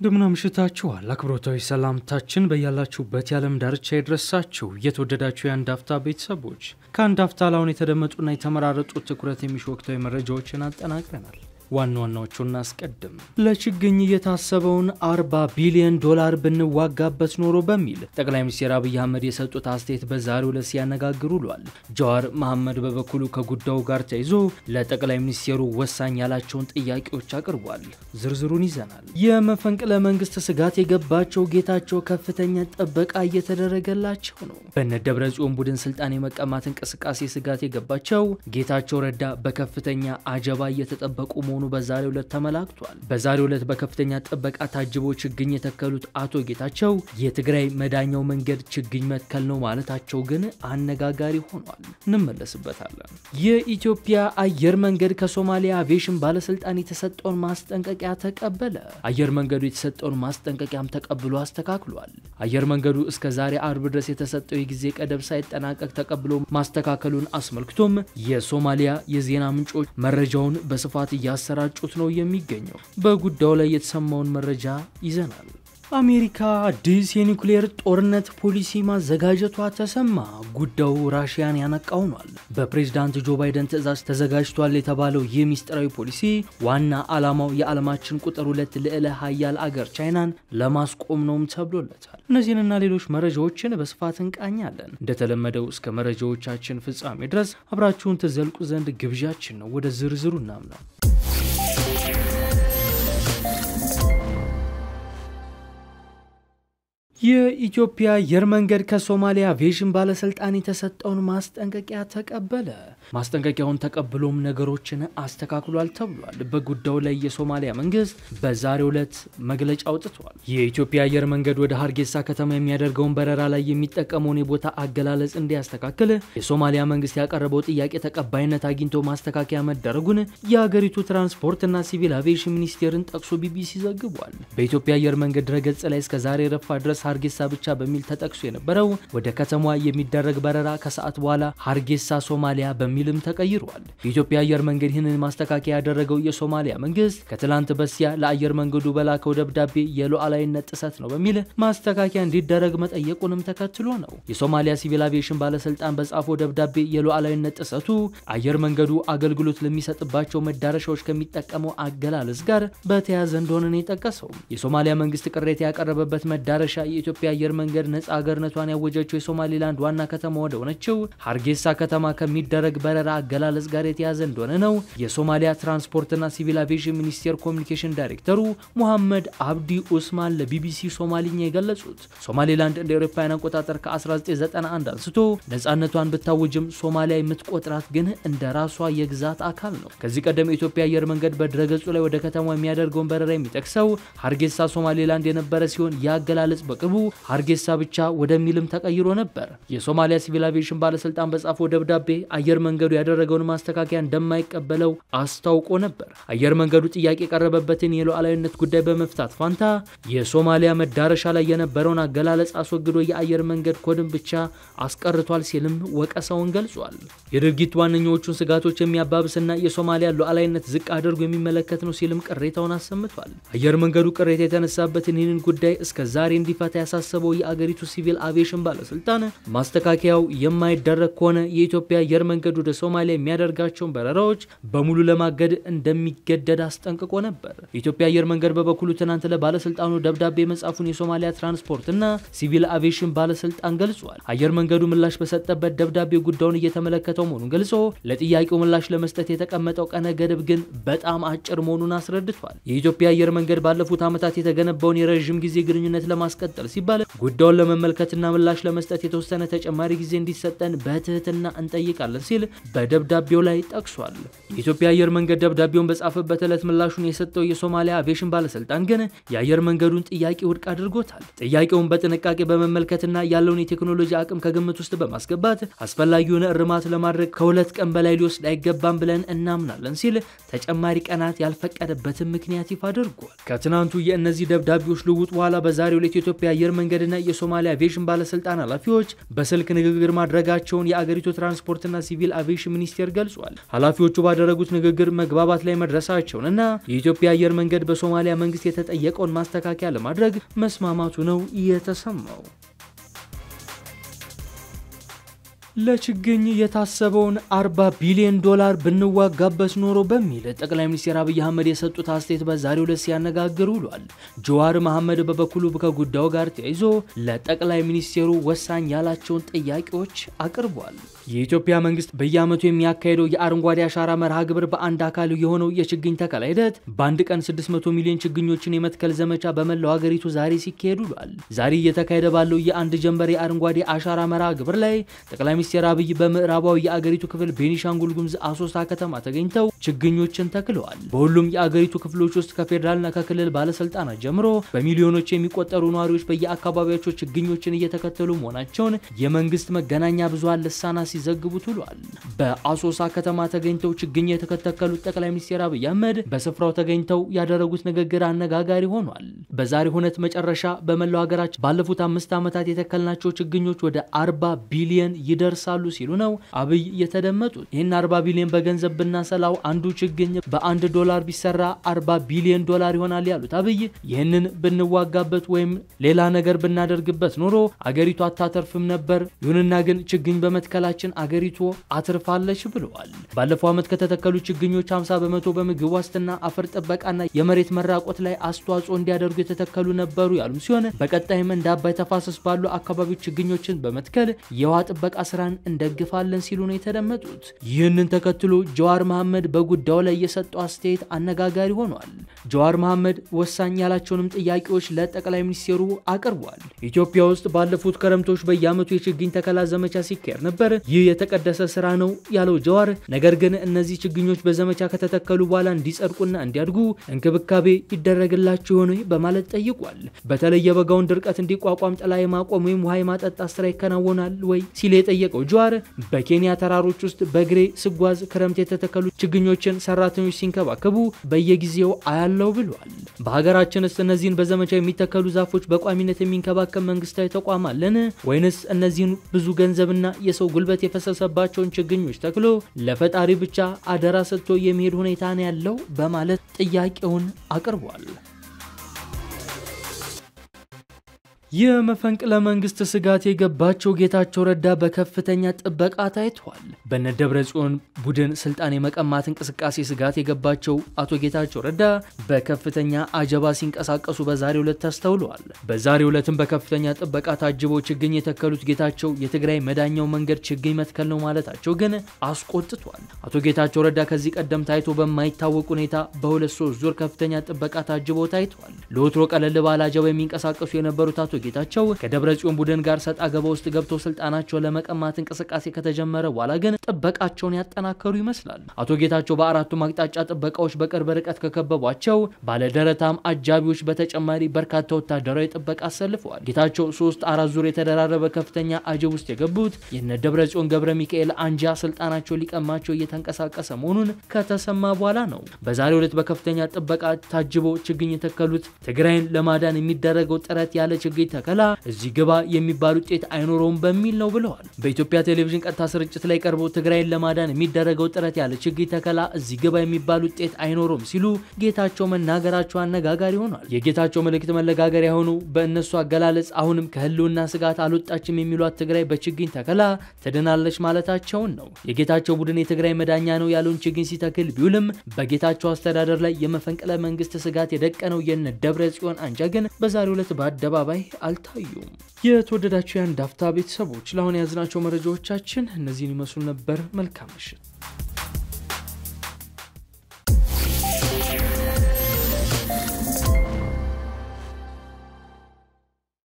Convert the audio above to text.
እንደምን አምሽታችኋል። አክብሮታዊ ሰላምታችን በያላችሁበት የዓለም ዳርቻ ይድረሳችሁ። የተወደዳችሁ የአንድ አፍታ ቤተሰቦች ከአንድ አፍታ ላሁን የተደመጡና የተመራረጡ ትኩረት የሚሹ ወቅታዊ መረጃዎችን አጠናቅረናል። ዋና ዋናዎቹን እናስቀድም። ለችግኝ የታሰበውን 40 ቢሊዮን ዶላር ብንዋጋበት ኖሮ በሚል ጠቅላይ ሚኒስትር አብይ አህመድ የሰጡት አስተያየት በዛሬው ዕለት ሲያነጋግር ውሏል። ጀዋር መሐመድ በበኩሉ ከጉዳዩ ጋር ተይዞ ለጠቅላይ ሚኒስትሩ ወሳኝ ያላቸውን ጥያቄዎች አቅርቧል። ዝርዝሩን ይዘናል። የመፈንቅለ መንግስት ስጋት የገባቸው ጌታቸው ከፍተኛ ጥበቃ እየተደረገላቸው ነው። በነ ደብረ ጽዮን ቡድን ስልጣን የመቀማት እንቅስቃሴ ስጋት የገባቸው ጌታቸው ረዳ በከፍተኛ አጀባ እየተጠበቁ መሆኑ በዛሬው ዕለት ተመላክቷል። በዛሬው ዕለት በከፍተኛ ጥበቃ ታጅበው ችግኝ የተከሉት አቶ ጌታቸው የትግራይ መዳኛው መንገድ ችግኝ መትከል ነው ማለታቸው ግን አነጋጋሪ ሆኗል። እንመለስበታለን። የኢትዮጵያ አየር መንገድ ከሶማሊያ አቪዬሽን ባለስልጣን የተሰጠውን ማስጠንቀቂያ ተቀበለ። አየር መንገዱ የተሰጠውን ማስጠንቀቂያም ተቀብሎ አስተካክሏል። አየር መንገዱ እስከ ዛሬ አርብ ድረስ የተሰጠው የጊዜ ቀደብ ሳይጠናቀቅ ተቀብሎ ማስተካከሉን አስመልክቶም የሶማሊያ የዜና ምንጮች መረጃውን በስፋት እያሰራጩት ነው የሚገኘው። በጉዳዩ ላይ የተሰማውን መረጃ ይዘናል። አሜሪካ አዲስ የኒውክሌር ጦርነት ፖሊሲ ማዘጋጀቷ ተሰማ። ጉዳዩ ራሽያን ያነቃ ሆኗል። በፕሬዝዳንት ጆ ባይደን ትዕዛዝ ተዘጋጅቷል የተባለው ይህ ሚስጥራዊ ፖሊሲ ዋና ዓላማው የዓለማችን ቁጥር ሁለት ልዕለ ሀያል አገር ቻይናን ለማስቆም ነውም ተብሎለታል። እነዚህንና ሌሎች መረጃዎችን በስፋት እንቃኛለን። እንደተለመደው እስከ መረጃዎቻችን ፍጻሜ ድረስ አብራችሁን ትዘልቁ ዘንድ ግብዣችን ነው። ወደ ዝርዝሩ እናምናል። የኢትዮጵያ አየር መንገድ ከሶማሊያ አቪዬሽን ባለስልጣን የተሰጠውን ማስጠንቀቂያ ተቀበለ። ማስጠንቀቂያውን ተቀብሎም ነገሮችን አስተካክሏል ተብሏል። በጉዳዩ ላይ የሶማሊያ መንግስት በዛሬው ዕለት መግለጫ አውጥቷል። የኢትዮጵያ አየር መንገድ ወደ ሀርጌሳ ከተማ የሚያደርገውን በረራ ላይ የሚጠቀመውን የቦታ አገላለጽ እንዲያስተካክል የሶማሊያ መንግስት ያቀረበው ጥያቄ ተቀባይነት አግኝቶ ማስተካከያ መደረጉን የሀገሪቱ ትራንስፖርትና ሲቪል አቪዬሽን ሚኒስቴርን ጠቅሶ ቢቢሲ ዘግቧል። በኢትዮጵያ አየር መንገድ ድረገጽ ላይ እስከ ዛሬ ረፋ ድረስ ሀርጌሳ ብቻ በሚል ተጠቅሶ የነበረው ወደ ከተማዋ የሚደረግ በረራ ከሰዓት በኋላ ሀርጌሳ ሶማሊያ በሚልም ተቀይሯል። የኢትዮጵያ አየር መንገድ ይህንን ማስተካከያ ያደረገው የሶማሊያ መንግስት ከትላንት በስቲያ ለአየር መንገዱ በላከው ደብዳቤ የሉዓላዊነት ጥሰት ነው በሚል ማስተካከያ እንዲደረግ መጠየቁንም ተከትሎ ነው። የሶማሊያ ሲቪል አቪዬሽን ባለስልጣን በጻፈው ደብዳቤ የሉዓላዊነት ጥሰቱ አየር መንገዱ አገልግሎት ለሚሰጥባቸው መዳረሻዎች ከሚጠቀመው አገላለጽ ጋር በተያያዘ እንደሆነ ነው የጠቀሰው። የሶማሊያ መንግስት ቅሬታ ያቀረበበት መዳረሻ የኢትዮጵያ አየር መንገድ ነጻ አገርነቷን ያወጀችው የሶማሌላንድ ዋና ከተማ ወደ ሆነችው ሀርጌሳ ከተማ ከሚደረግ በረራ አገላለጽ ጋር የተያዘ እንደሆነ ነው የሶማሊያ ትራንስፖርትና ሲቪል አቪዬሽን ሚኒስቴር ኮሚኒኬሽን ዳይሬክተሩ ሙሐመድ አብዲ ኡስማን ለቢቢሲ ሶማሊኛ የገለጹት። ሶማሌላንድ እንደ አውሮፓውያን አቆጣጠር ከ1991 አንስቶ ነጻነቷን ብታውጅም ሶማሊያ የምትቆጥራት ግን እንደ ራሷ የግዛት አካል ነው። ከዚህ ቀደም የኢትዮጵያ አየር መንገድ በድረገጹ ላይ ወደ ከተማ የሚያደርገውን በረራ የሚጠቅሰው ሀርጌሳ ሶማሌላንድ የነበረ ሲሆን የአገላለጽ በቅርቡ ሀርጌሳ ብቻ ወደሚልም ተቀይሮ ነበር። የሶማሊያ ሲቪል አቪዬሽን ባለስልጣን በጻፈው ደብዳቤ አየር መንገዱ ያደረገውን ማስተካከያ እንደማይቀበለው አስታውቆ ነበር። አየር መንገዱ ጥያቄ የቀረበበትን የሉዓላዊነት ጉዳይ በመፍታት ፋንታ የሶማሊያ መዳረሻ ላይ የነበረውን አገላለጽ አስወግዶ የአየር መንገድ ኮድን ብቻ አስቀርቷል ሲልም ወቀሳውን ገልጿል። የድርጊት ዋነኛዎቹን ስጋቶች የሚያባብስና የሶማሊያ ሉዓላዊነት ዝቅ አድርጎ የሚመለከት ነው ሲልም ቅሬታውን አሰምቷል። አየር መንገዱ ቅሬታ የተነሳበትን ይህንን ጉዳይ እስከ ዛሬ እንዲፈታ ያሳሰበው የአገሪቱ ሲቪል አቪዬሽን ባለስልጣን ማስተካከያው የማይደረግ ከሆነ የኢትዮጵያ አየር መንገድ ወደ ሶማሊያ የሚያደርጋቸውን በረራዎች በሙሉ ለማገድ እንደሚገደድ አስጠንቅቆ ነበር። የኢትዮጵያ አየር መንገድ በበኩሉ ትናንት ለባለስልጣኑ ደብዳቤ መጻፉን የሶማሊያ ትራንስፖርትና ሲቪል አቪዬሽን ባለስልጣን ገልጿል። አየር መንገዱ ምላሽ በሰጠበት ደብዳቤ ጉዳዩን እየተመለከተው መሆኑን ገልጾ ለጥያቄው ምላሽ ለመስጠት የተቀመጠው ቀነ ገደብ ግን በጣም አጭር መሆኑን አስረድቷል። የኢትዮጵያ አየር መንገድ ባለፉት ዓመታት የተገነባውን የረዥም ጊዜ ግንኙነት ለማስቀጠል ሲባል ጉዳዩን ለመመልከትና ምላሽ ለመስጠት የተወሰነ ተጨማሪ ጊዜ እንዲሰጠን በትህትና እንጠይቃለን ሲል በደብዳቤው ላይ ጠቅሷል። የኢትዮጵያ አየር መንገድ ደብዳቤውን በጻፈበት ዕለት ምላሹን የሰጠው የሶማሊያ አቪዬሽን ባለስልጣን ግን የአየር መንገዱን ጥያቄ ውድቅ አድርጎታል። ጥያቄውን በጥንቃቄ በመመልከትና ያለውን የቴክኖሎጂ አቅም ከግምት ውስጥ በማስገባት አስፈላጊውን እርማት ለማድረግ ከሁለት ቀን በላይ ሊወስድ አይገባም ብለን እናምናለን ሲል ተጨማሪ ቀናት ያልፈቀደበትን ምክንያት ይፋ አድርጓል። ከትናንቱ የእነዚህ ደብዳቤዎች ልውውጥ በኋላ በዛሬው ዕለት አየር መንገድና የሶማሊያ አቪዬሽን ባለስልጣን ኃላፊዎች በስልክ ንግግር ማድረጋቸውን የአገሪቱ ትራንስፖርትና ሲቪል አቪዬሽን ሚኒስቴር ገልጿል። ኃላፊዎቹ ባደረጉት ንግግር መግባባት ላይ መድረሳቸውን እና የኢትዮጵያ አየር መንገድ በሶማሊያ መንግስት የተጠየቀውን ማስተካከያ ለማድረግ መስማማቱ ነው የተሰማው። ለችግኝ የታሰበውን 40 ቢሊዮን ዶላር ብንዋጋበት ኖሮ በሚል ጠቅላይ ሚኒስትር አብይ አህመድ የሰጡት አስተያየት በዛሬው ዕለት ሲያነጋግር ውሏል። ጀዋር መሐመድ በበኩሉ ከጉዳዩ ጋር ተያይዞ ለጠቅላይ ሚኒስቴሩ ወሳኝ ያላቸውን ጥያቄዎች አቅርቧል። የኢትዮጵያ መንግስት በየዓመቱ የሚያካሄደው የአረንጓዴ አሻራ መርሃ ግብር በአንድ አካል የሆነው የችግኝ ተከላ ሂደት በአንድ ቀን 600 ሚሊዮን ችግኞችን የመትከል ዘመቻ በመላው ሀገሪቱ ዛሬ ሲካሄድ ውሏል። ዛሬ እየተካሄደ ባለው የአንድ ጀንበር የአረንጓዴ አሻራ መርሃ ግብር ላይ ጠቅላይ ሚኒስትር አብይ በምዕራባዊ የአገሪቱ ክፍል ቤኒሻንጉል ጉሙዝ አሶሳ ከተማ ተገኝተው ችግኞችን ተክለዋል። በሁሉም የአገሪቱ ክፍሎች ውስጥ ከፌዴራልና ከክልል ባለስልጣናት ጀምሮ በሚሊዮኖች የሚቆጠሩ ነዋሪዎች በየአካባቢያቸው ችግኞችን እየተከተሉ መሆናቸውን የመንግስት መገናኛ ብዙሃን ልሳናት ሲዘግቡት ውሏል። በአሶሳ ከተማ ተገኝተው ችግኝ የተከተከሉት ጠቅላይ ሚኒስትር አብይ አህመድ በስፍራው ተገኝተው ያደረጉት ንግግር አነጋጋሪ ሆኗል። በዛሬ ሁነት መጨረሻ በመላው ሀገራችን ባለፉት አምስት ዓመታት የተከልናቸው ችግኞች ወደ 40 ቢሊየን ይደርሳሉ ሲሉ ነው አብይ የተደመጡት። ይህን 40 ቢሊዮን በገንዘብ ብናሰላው አንዱ ችግኝ በአንድ ዶላር ቢሰራ 40 ቢሊዮን ዶላር ይሆናል ያሉት አብይ ይህንን ብንዋጋበት ወይም ሌላ ነገር ብናደርግበት ኖሮ አገሪቱ አታተርፍም ነበር። ይሁንና ግን ችግኝ በመትከላችን አገሪቱ አትርፋለች ብለዋል። ባለፈው ዓመት ከተተከሉ ችግኞች 50 በመቶ በምግብ ዋስትና፣ አፈር ጥበቃና የመሬት መራቆት ላይ አስተዋጽኦ እንዲያደርጉ የተተከሉ ነበሩ ያሉ ሲሆን በቀጣይም እንደ አባይ ተፋሰስ ባሉ አካባቢዎች ችግኞችን በመትከል የውሃ ጥበቃ ስራን እንደግፋለን ሲሉ ነው የተደመጡት። ይህንን ተከትሎ ጀዋር መሐመድ በጉዳዩ ላይ የሰጠው አስተያየት አነጋጋሪ ሆኗል። ጀዋር መሐመድ ወሳኝ ያላቸውንም ጥያቄዎች ለጠቅላይ ሚኒስቴሩ አቅርቧል። ኢትዮጵያ ውስጥ ባለፉት ክረምቶች በየዓመቱ የችግኝ ተከላ ዘመቻ ሲካሄድ ነበር። ይህ የተቀደሰ ስራ ነው ያለው ጀዋር፣ ነገር ግን እነዚህ ችግኞች በዘመቻ ከተተከሉ በኋላ እንዲጸድቁና እንዲያድጉ እንክብካቤ ይደረግላቸው የሆነ በማለት ጠይቋል። በተለይ የበጋውን ድርቀት እንዲቋቋም ጥላ የማቆም ወይም ውሃ የማጠጣት ስራ ይከናወናል ወይ ሲል የጠየቀው ጀዋር በኬንያ ተራሮች ውስጥ በእግሬ ስጓዝ ክረምት የተተከሉ ችግኞችን ሰራተኞች ሲንከባከቡ በየጊዜው አያለው ብሏል። በሀገራችን ውስጥ እነዚህን በዘመቻ የሚተከሉ ዛፎች በቋሚነት የሚንከባከብ መንግስታዊ ተቋም አለን ወይንስ እነዚህን ብዙ ገንዘብና የሰው ጉልበት የፈሰሰባቸውን ችግኞች ተክሎ ለፈጣሪ ብቻ አደራ ሰጥቶ የሚሄድ ሁኔታ ነው ያለው በማለት ጥያቄውን አቅርቧል። የመፈንቅለ መንግስት ስጋት የገባቸው ጌታቸው ረዳ በከፍተኛ ጥበቃ ታይተዋል። በነ ደብረ ጽዮን ቡድን ስልጣን የመቀማት እንቅስቃሴ ስጋት የገባቸው አቶ ጌታቸው ረዳ በከፍተኛ አጀባ ሲንቀሳቀሱ በዛሬው ዕለት ተስተውለዋል። በዛሬው ዕለትም በከፍተኛ ጥበቃ ታጅበው ችግኝ የተከሉት ጌታቸው የትግራይ መዳኛው መንገድ ችግኝ መትከል ነው ማለታቸው ግን አስቆጥቷል። አቶ ጌታቸው ረዳ ከዚህ ቀደም ታይቶ በማይታወቅ ሁኔታ በሁለት ሶስት ዙር ከፍተኛ ጥበቃ ታጅበው ታይተዋል። ለወትሮ ቀለል ባለ አጀባ የሚንቀሳቀሱ የነበሩት አቶ ጌታቸው ከደብረ ጽዮን ቡድን ጋር ሰጣ ገባ ውስጥ ገብተው ስልጣናቸው ለመቀማት እንቅስቃሴ ከተጀመረ በኋላ ግን ጥበቃቸውን ያጠናከሩ ይመስላል። አቶ ጌታቸው በአራቱም አቅጣጫ ጥበቃዎች በቅርብ ርቀት ከከበቧቸው ባለደረታም አጃቢዎች በተጨማሪ በርካታ ወታደራዊ ጥበቃ አሰልፈዋል። ጌታቸው ሶስት አራት ዙር የተደራረበ ከፍተኛ አጀብ ውስጥ የገቡት የነ ደብረ ጽዮን ገብረ ሚካኤል አንጃ ስልጣናቸው ሊቀማቸው እየተንቀሳቀሰ መሆኑን ከተሰማ በኋላ ነው። በዛሬው ዕለት በከፍተኛ ጥበቃ ታጅበው ችግኝ የተከሉት ትግራይን ለማዳን የሚደረገው ጥረት ያለ ችግኝ ተከላ እዚህ ግባ የሚባል ውጤት አይኖረውም በሚል ነው ብለዋል። በኢትዮጵያ ቴሌቪዥን ቀጥታ ስርጭት ላይ ቀርበው ትግራይን ለማዳን የሚደረገው ጥረት ያለ ችግኝ ተከላ እዚህ ግባ የሚባል ውጤት አይኖረውም ሲሉ ጌታቸው መናገራቸው አነጋጋሪ ሆኗል። የጌታቸው መልእክት መነጋገሪያ የሆኑ በእነሱ አገላለጽ አሁንም ከህልውና ስጋት አልወጣችም የሚሏት ትግራይ በችግኝ ተከላ ትድናለች ማለታቸውን ነው። የጌታቸው ቡድን የትግራይ መዳኛ ነው ያለውን ችግኝ ሲተክል ቢውልም በጌታቸው አስተዳደር ላይ የመፈንቅለ መንግስት ስጋት የደቀነው የነ ደብረ ጽዮን አንጃ ግን በዛሬው ዕለት በአደባባይ አልታዩም። የተወደዳቸው የአንድ አፍታ ቤተሰቦች ለአሁን የያዝናቸው መረጃዎቻችን እነዚህን ይመስሉ ነበር። መልካም ምሽት።